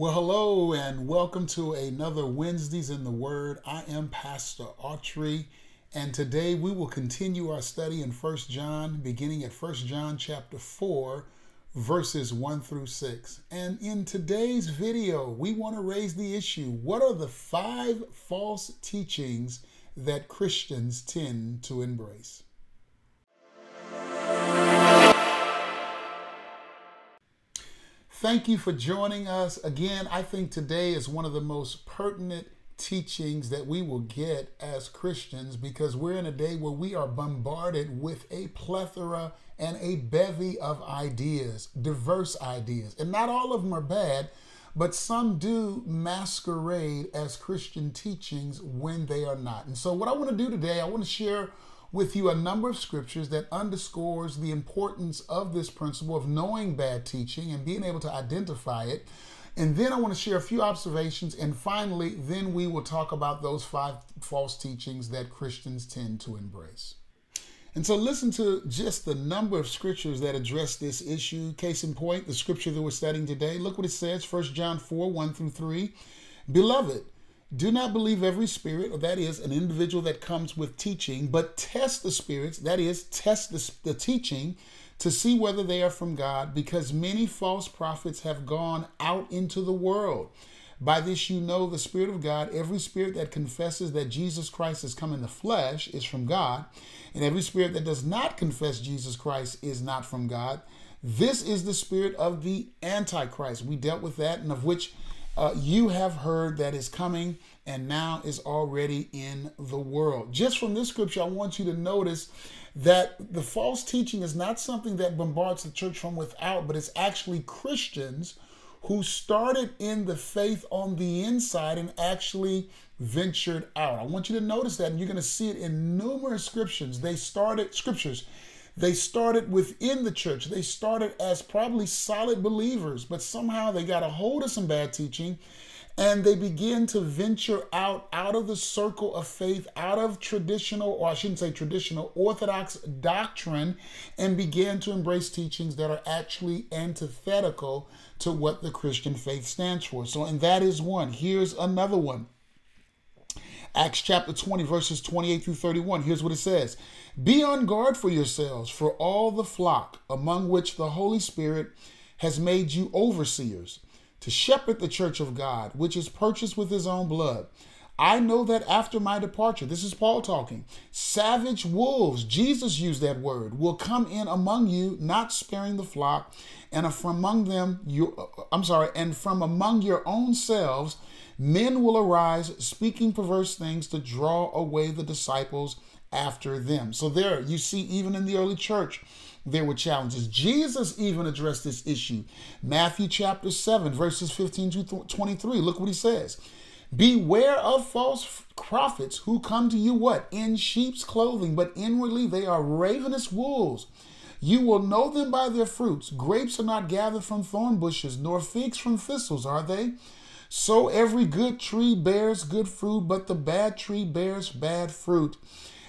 Well, hello and welcome to another Wednesdays in the Word. I am Pastor Autry, and today we will continue our study in First John, beginning at First John chapter 4, verses 1 through 6. And in today's video, we want to raise the issue what are the five false teachings that Christians tend to embrace? Thank you for joining us. Again, I think today is one of the most pertinent teachings that we will get as Christians because we're in a day where we are bombarded with a plethora and a bevy of ideas, diverse ideas. And not all of them are bad, but some do masquerade as Christian teachings when they are not. And so, what I want to do today, I want to share with you a number of scriptures that underscores the importance of this principle of knowing bad teaching and being able to identify it. And then I want to share a few observations. And finally, then we will talk about those five false teachings that Christians tend to embrace. And so listen to just the number of scriptures that address this issue. Case in point, the scripture that we're studying today. Look what it says, 1 John 4, 1 through 3. Beloved, do not believe every spirit, or that is an individual that comes with teaching, but test the spirits, that is, test the, the teaching to see whether they are from God, because many false prophets have gone out into the world. By this you know the Spirit of God. Every spirit that confesses that Jesus Christ has come in the flesh is from God, and every spirit that does not confess Jesus Christ is not from God. This is the spirit of the Antichrist. We dealt with that, and of which uh, you have heard that is coming and now is already in the world. Just from this scripture, I want you to notice that the false teaching is not something that bombards the church from without, but it's actually Christians who started in the faith on the inside and actually ventured out. I want you to notice that, and you're going to see it in numerous scriptures. They started scriptures they started within the church. They started as probably solid believers, but somehow they got a hold of some bad teaching and they began to venture out out of the circle of faith out of traditional or i shouldn't say traditional orthodox doctrine and began to embrace teachings that are actually antithetical to what the christian faith stands for. So and that is one. Here's another one acts chapter 20 verses 28 through 31 here's what it says be on guard for yourselves, for all the flock among which the Holy Spirit has made you overseers, to shepherd the church of God, which is purchased with his own blood. I know that after my departure, this is Paul talking, savage wolves, Jesus used that word, will come in among you, not sparing the flock, and from among them, you, uh, I'm sorry, and from among your own selves, men will arise, speaking perverse things to draw away the disciples after them. So there you see even in the early church there were challenges. Jesus even addressed this issue. Matthew chapter 7 verses 15 to 23. Look what he says. Beware of false prophets who come to you what? In sheep's clothing, but inwardly they are ravenous wolves. You will know them by their fruits. Grapes are not gathered from thorn bushes, nor figs from thistles, are they? So every good tree bears good fruit, but the bad tree bears bad fruit.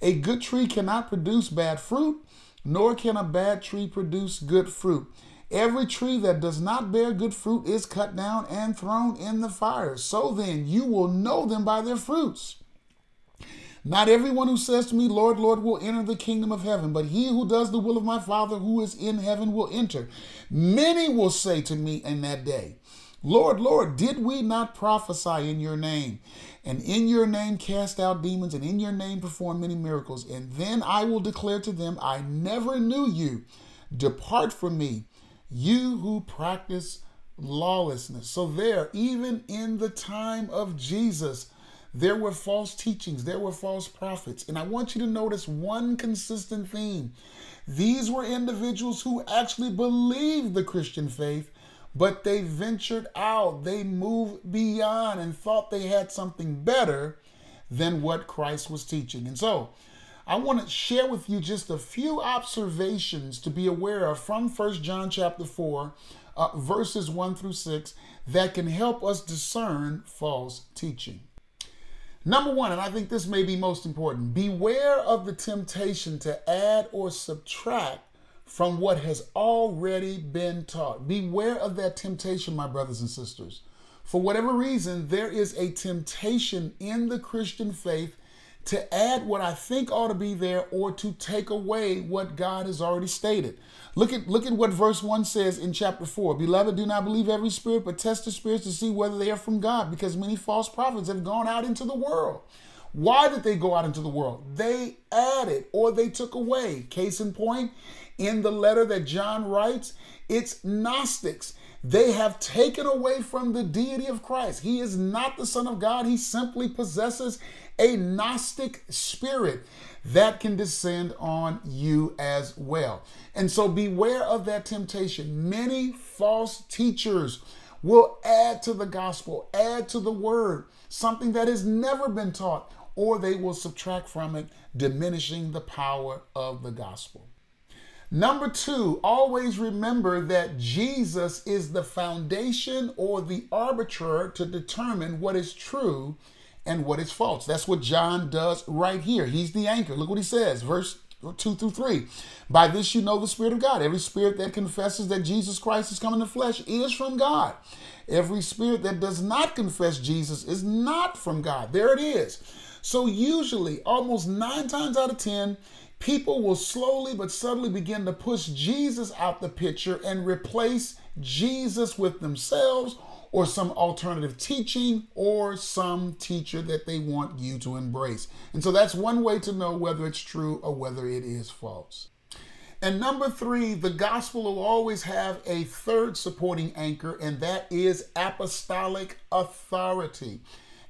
A good tree cannot produce bad fruit, nor can a bad tree produce good fruit. Every tree that does not bear good fruit is cut down and thrown in the fire. So then, you will know them by their fruits. Not everyone who says to me, Lord, Lord, will enter the kingdom of heaven, but he who does the will of my Father who is in heaven will enter. Many will say to me in that day, Lord, Lord, did we not prophesy in your name? And in your name cast out demons, and in your name perform many miracles. And then I will declare to them, I never knew you. Depart from me, you who practice lawlessness. So, there, even in the time of Jesus, there were false teachings, there were false prophets. And I want you to notice one consistent theme. These were individuals who actually believed the Christian faith, but they ventured out. They moved beyond and thought they had something better than what Christ was teaching. And so, I want to share with you just a few observations to be aware of from First John chapter 4, uh, verses 1 through 6, that can help us discern false teaching. Number one, and I think this may be most important, beware of the temptation to add or subtract from what has already been taught. Beware of that temptation, my brothers and sisters. for whatever reason, there is a temptation in the Christian faith to add what I think ought to be there or to take away what God has already stated. Look at look at what verse 1 says in chapter 4. Beloved, do not believe every spirit, but test the spirits to see whether they are from God, because many false prophets have gone out into the world. Why did they go out into the world? They added or they took away. Case in point, in the letter that John writes, it's Gnostics. They have taken away from the deity of Christ. He is not the Son of God. He simply possesses a Gnostic spirit that can descend on you as well. And so beware of that temptation. Many false teachers will add to the gospel, add to the word, something that has never been taught, or they will subtract from it, diminishing the power of the gospel. Number two, always remember that Jesus is the foundation or the arbiter to determine what is true and what is false. That's what John does right here. He's the anchor. Look what he says, verse 2 through 3. By this you know the Spirit of God. Every spirit that confesses that Jesus Christ is come in the flesh is from God. Every spirit that does not confess Jesus is not from God. There it is. So, usually, almost nine times out of 10, people will slowly but subtly begin to push Jesus out the picture and replace Jesus with themselves or some alternative teaching or some teacher that they want you to embrace. And so that's one way to know whether it's true or whether it is false. And number three, the gospel will always have a third supporting anchor, and that is apostolic authority.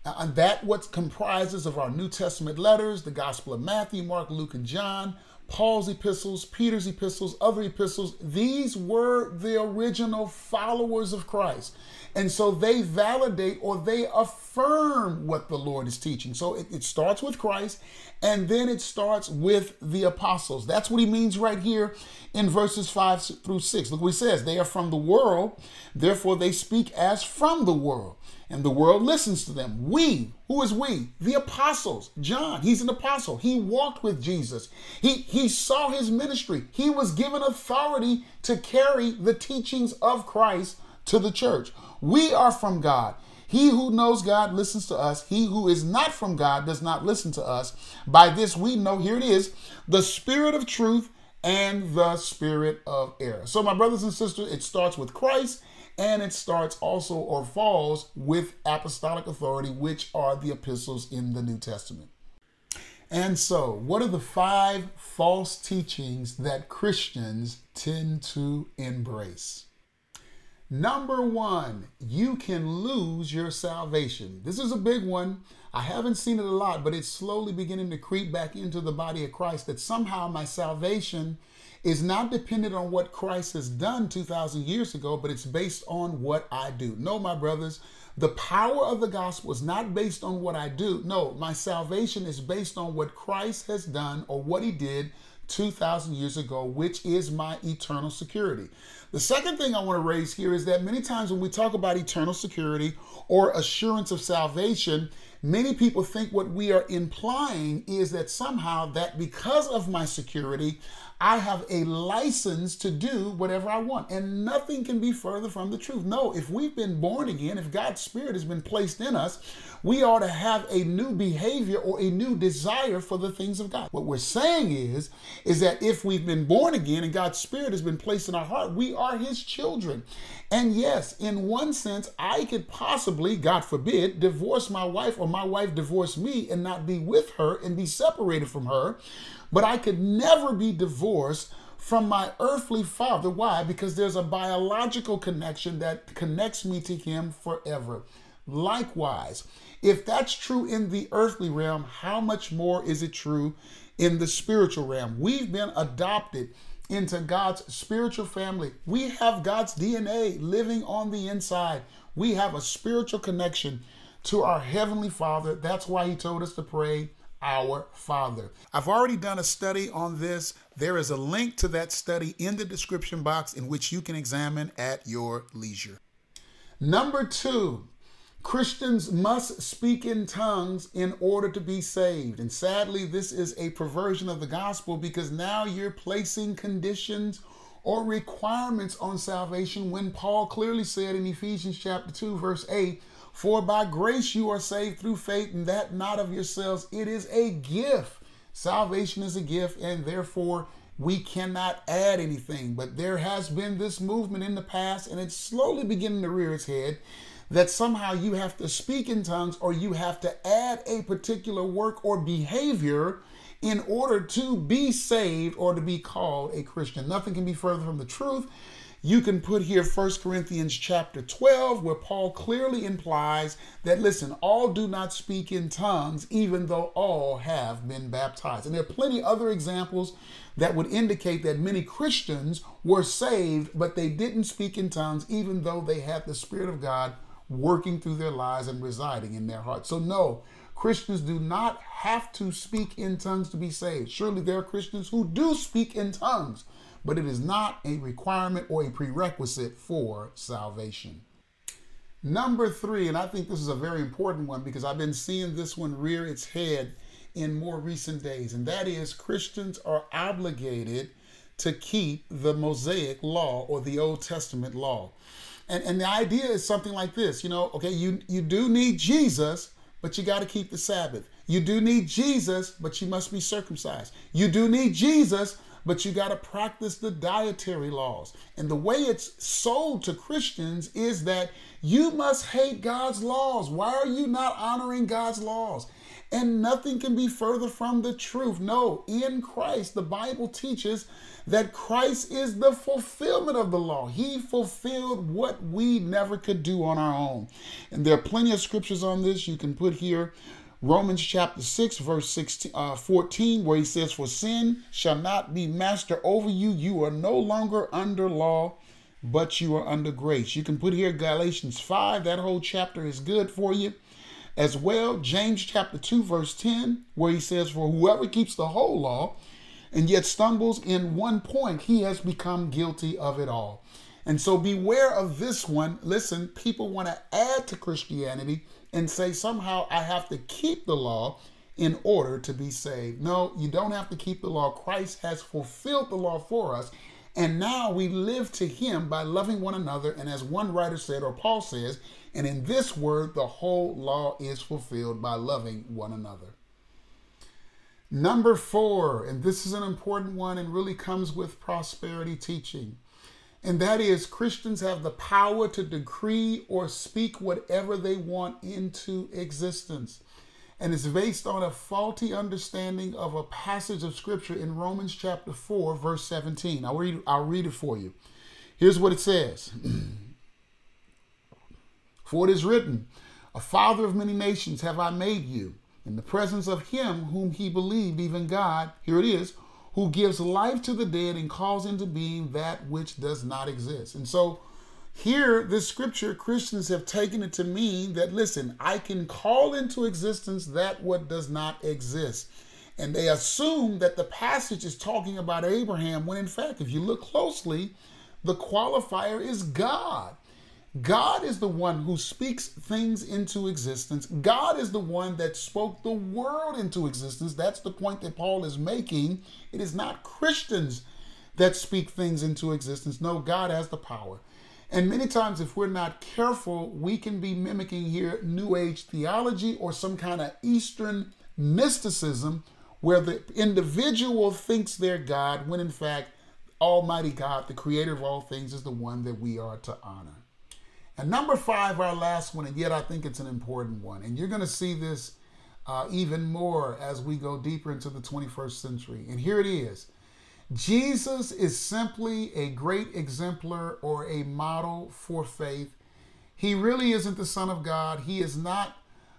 And that what comprises of our New Testament letters, the Gospel of Matthew, Mark, Luke, and John, Paul's epistles, Peter's epistles, other epistles, these were the original followers of Christ. And so they validate or they affirm what the Lord is teaching. So it, it, starts with Christ and then it starts with the apostles. That's what he means right here in verses 5 through 6. Look what he says They are from the world, therefore they speak as from the world and the world listens to them. We, who is we? The apostles. John, he's an apostle. He walked with Jesus. He, he saw his ministry. He was given authority to carry the teachings of Christ to the church. We are from God. He who knows God listens to us. He who is not from God does not listen to us. By this we know, here it is, the spirit of truth and the spirit of error. So, my brothers and sisters, it starts with Christ and it starts also or falls with apostolic authority, which are the epistles in the New Testament. And so, what are the five false teachings that Christians tend to embrace? Number one, you can lose your salvation. This is a big one. I haven't seen it a lot, but it's slowly beginning to creep back into the body of Christ that somehow my salvation is not dependent on what Christ has done 2,000 years ago, but it's based on what I do. No, my brothers, the power of the gospel is not based on what I do. No, my salvation is based on what Christ has done or what he did 2,000 years ago, which is my eternal security. The second thing I want to raise here is that many times when we talk about eternal security or assurance of salvation, many people think what we are implying is that somehow that because of my security, I have a license to do whatever I want. And nothing can be further from the truth. No, if we've been born again, if God's Spirit has been placed in us, we ought to have a new behavior or a new desire for the things of God. What we're saying is, is that if we've been born again and God's Spirit has been placed in our heart, we are His children. And yes, in one sense, I could possibly, God forbid, divorce my wife or my wife divorce me and not be with her and be separated from her. But I could never be divorced from my earthly father. Why? Because there's a biological connection that connects me to him forever. Likewise, if that's true in the earthly realm, how much more is it true in the spiritual realm? We've been adopted into God's spiritual family. We have God's DNA living on the inside. We have a spiritual connection to our Heavenly Father. That's why He told us to pray, our Father. I've already done a study on this. There is a link to that study in the description box in which you can examine at your leisure. Number two, Christians must speak in tongues in order to be saved. And sadly, this is a perversion of the gospel because now you're placing conditions or requirements on salvation when Paul clearly said in Ephesians chapter 2 verse 8, "For by grace you are saved through faith, and that not of yourselves, it is a gift." Salvation is a gift and therefore we cannot add anything. But there has been this movement in the past and it's slowly beginning to rear its head that somehow you have to speak in tongues or you have to add a particular work or behavior in order to be saved or to be called a Christian. Nothing can be further from the truth. You can put here 1 Corinthians chapter 12, where Paul clearly implies that, listen, all do not speak in tongues, even though all have been baptized. And there are plenty other examples that would indicate that many Christians were saved, but they didn't speak in tongues, even though they had the Spirit of God working through their lives and residing in their hearts. So, no, Christians do not have to speak in tongues to be saved. Surely there are Christians who do speak in tongues, but it is not a requirement or a prerequisite for salvation. Number three, and I think this is a very important one because I've been seeing this one rear its head in more recent days, and that is Christians are obligated to keep the Mosaic law or the Old Testament law. And, and the idea is something like this, you know, okay, you, you do need Jesus, but you got to keep the Sabbath. You do need Jesus, but you must be circumcised. You do need Jesus, but you got to practice the dietary laws. And the way it's sold to Christians is that you must hate God's laws. Why are you not honoring God's laws? And nothing can be further from the truth. No, in Christ, the Bible teaches that Christ is the fulfillment of the law. He fulfilled what we never could do on our own. And there are plenty of scriptures on this. You can put here Romans chapter 6, verse 16, uh, 14, where he says, For sin shall not be master over you. You are no longer under law, but you are under grace. You can put here Galatians 5. That whole chapter is good for you. As well, James chapter 2, verse 10, where he says, For whoever keeps the whole law and yet stumbles in one point, he has become guilty of it all. And so beware of this one. Listen, people want to add to Christianity and say somehow I have to keep the law in order to be saved. No, you don't have to keep the law. Christ has fulfilled the law for us. And now we live to him by loving one another. And as one writer said, or Paul says, and in this word, the whole law is fulfilled by loving one another. Number four, and this is an important one and really comes with prosperity teaching, and that is Christians have the power to decree or speak whatever they want into existence. And it's based on a faulty understanding of a passage of scripture in Romans chapter 4, verse 17. I'll read, I'll read it for you. Here's what it says For it is written, A father of many nations have I made you in the presence of him whom he believed, even God, here it is, who gives life to the dead and calls into being that which does not exist. And so here, this scripture, Christians have taken it to mean that, listen, I can call into existence that what does not exist. And they assume that the passage is talking about Abraham, when in fact, if you look closely, the qualifier is God. God is the one who speaks things into existence. God is the one that spoke the world into existence. That's the point that Paul is making. It is not Christians that speak things into existence. No, God has the power. And many times, if we're not careful, we can be mimicking here New Age theology or some kind of Eastern mysticism where the individual thinks they're God when in fact, Almighty God, the creator of all things, is the one that we are to honor. And number five, our last one, and yet I think it's an important one. And you're going to see this uh, even more as we go deeper into the 21st century. And here it is Jesus is simply a great exemplar or a model for faith. He really isn't the Son of God. He is not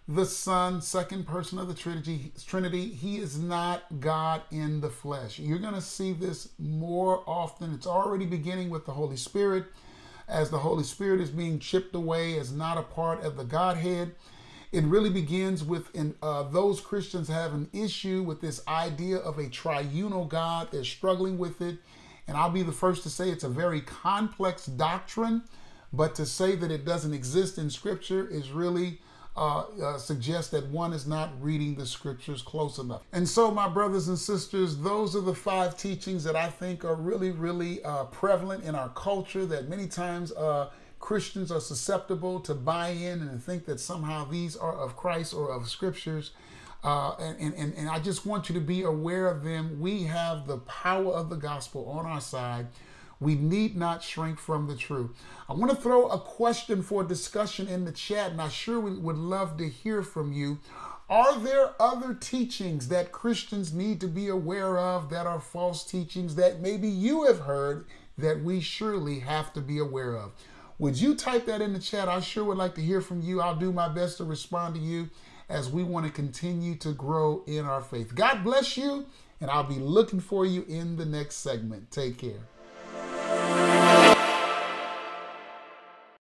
the Son, second person of the Trinity. Trinity. He is not God in the flesh. You're going to see this more often. It's already beginning with the Holy Spirit as the Holy Spirit is being chipped away as not a part of the Godhead. It really begins with in, uh, those Christians have an issue with this idea of a triunal God. They're struggling with it. And I'll be the first to say it's a very complex doctrine, but to say that it doesn't exist in Scripture is really uh, uh, suggest that one is not reading the scriptures close enough. And so, my brothers and sisters, those are the five teachings that I think are really, really uh, prevalent in our culture that many times uh, Christians are susceptible to buy in and think that somehow these are of Christ or of scriptures. Uh, and, and, and I just want you to be aware of them. We have the power of the gospel on our side. We need not shrink from the truth. I want to throw a question for discussion in the chat, and I sure would love to hear from you. Are there other teachings that Christians need to be aware of that are false teachings that maybe you have heard that we surely have to be aware of? Would you type that in the chat? I sure would like to hear from you. I'll do my best to respond to you as we want to continue to grow in our faith. God bless you, and I'll be looking for you in the next segment. Take care.